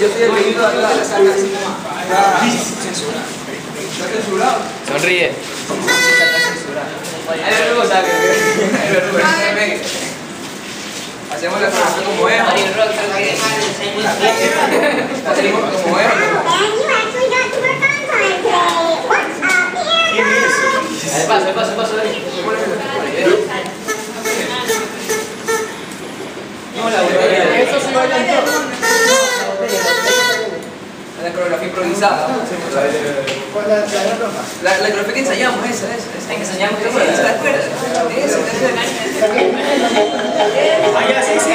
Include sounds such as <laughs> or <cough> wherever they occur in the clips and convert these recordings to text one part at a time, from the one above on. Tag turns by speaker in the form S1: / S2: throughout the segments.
S1: Yo soy el pedido de acá, la saca así Está censurado. ¿Está censurado?
S2: Sonríe.
S1: Sí, está censurado. Ahí lo luego sabe. Hacemos la coreografía como es. Hacemos como Improvisada. La, la que ensayamos, esa, esa. esa.
S2: Que
S1: sí,
S3: sí.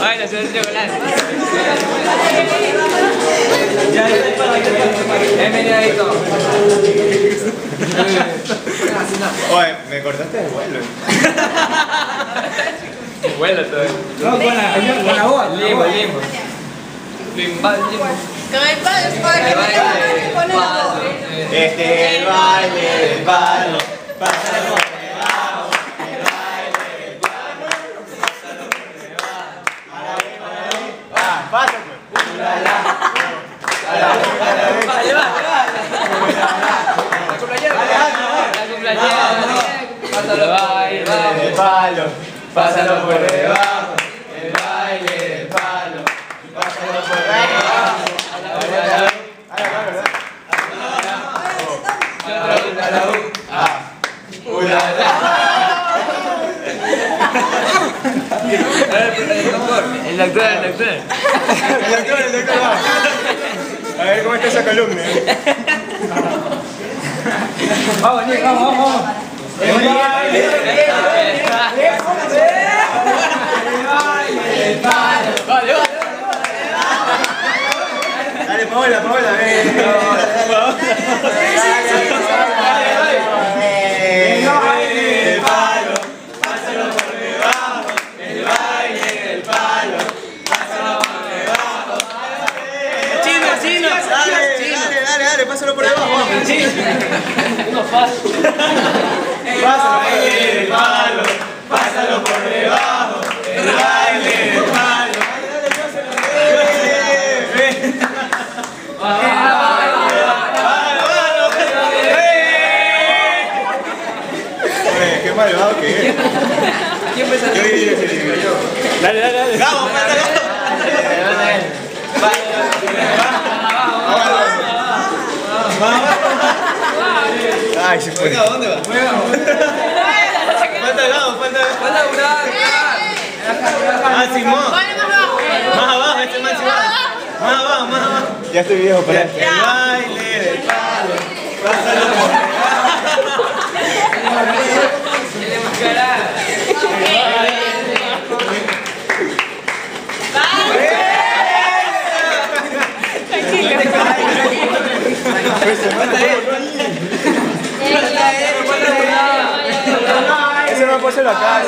S2: Ay, la ciudad de chocolate.
S1: Bienvenido.
S3: Oye, me cortaste el vuelo.
S2: Vuela todo.
S1: No, buena, buena voz.
S2: Limbo, limbo. Limba, limbo. Ahí va, eh, paso, eh,
S3: Este es el baile del palo. Pásalo Pásalo por debajo. El baile del palo. Pásalo por debajo.
S2: El doctor, el doctor.
S3: El doctor, el doctor va. A ver cómo está esa columna.
S1: Vamos, vamos, vamos,
S3: Malvado que es.
S1: ¿Quién
S3: Yo digo yo.
S2: Dale, dale, dale.
S3: Vamos, Ay, se fue. ¿dónde va? Falta el lado, falta
S1: Falta.
S3: Ah, Simón. Más abajo, este más abajo. Más abajo, más abajo. Ya estoy viejo para esto. El baile del palo. Pásalo por acá,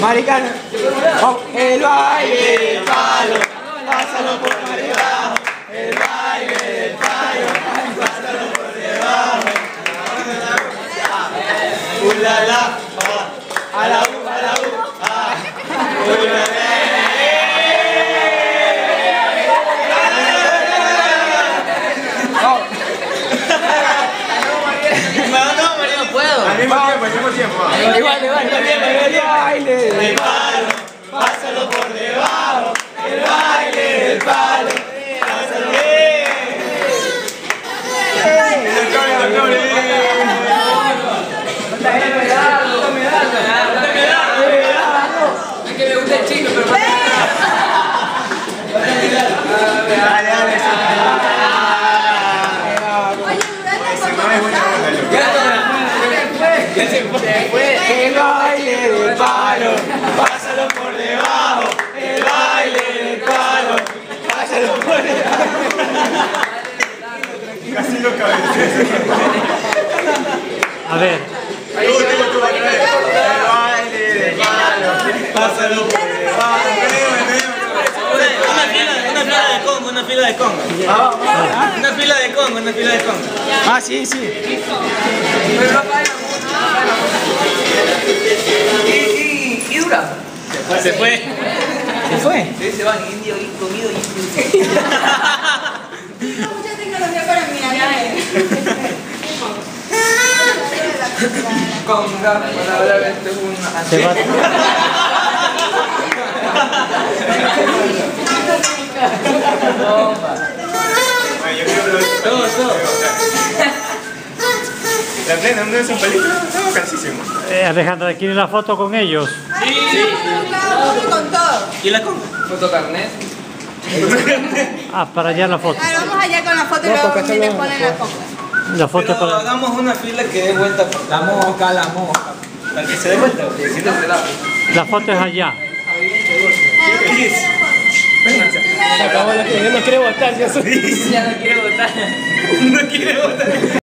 S3: Maricano. Oh, el baile del palo. Pásalo por debajo. El baile del palo. Pásalo por debajo. Uh, la, a la
S1: tiempo.
S3: Igual, igual, el baile del palo, pásalo por debajo, el baile del palo, pásalo
S1: Es que me gusta el chino, pero
S3: Dale, dale, El baile del palo, pásalo por debajo, el baile del palo, pásalo por debajo.
S4: Casi lo.
S5: A ver,
S4: Tú, tú, tú, otra vez. El baile del palo.
S3: Pásalo por debajo.
S6: Una fila, de congo, una fila de congo. Una fila de congo, una fila de congo.
S3: Ah, sí, sí.
S6: Se fue.
S3: ¿Qué fue?
S1: Sí, se van indio y comido indio. <laughs>
S7: Mucha tecnología para mí,
S1: Conga, palabras una.
S5: se va.
S4: Ay, yo quiero ver.
S6: Todo, todo.
S4: La plena, ¿no es un película? Está bacanísimo.
S5: Eh, Alejandra, ¿quieres la foto con ellos?
S7: con todo.
S6: ¿Y la congo?
S1: Fotocarnet.
S5: Ah, para allá la foto.
S7: Ahora vamos allá con la foto y luego le ponen la compra.
S5: La foto
S6: Pero
S5: para...
S6: hagamos una fila que dé vuelta por
S3: La mosca, la mosca.
S6: para que se dé vuelta. porque si no se da.
S5: La foto es allá.
S3: Se acabó la que yo no quiero votar, yo soy.
S6: Ya <laughs> no quiere votar. No quiere votar.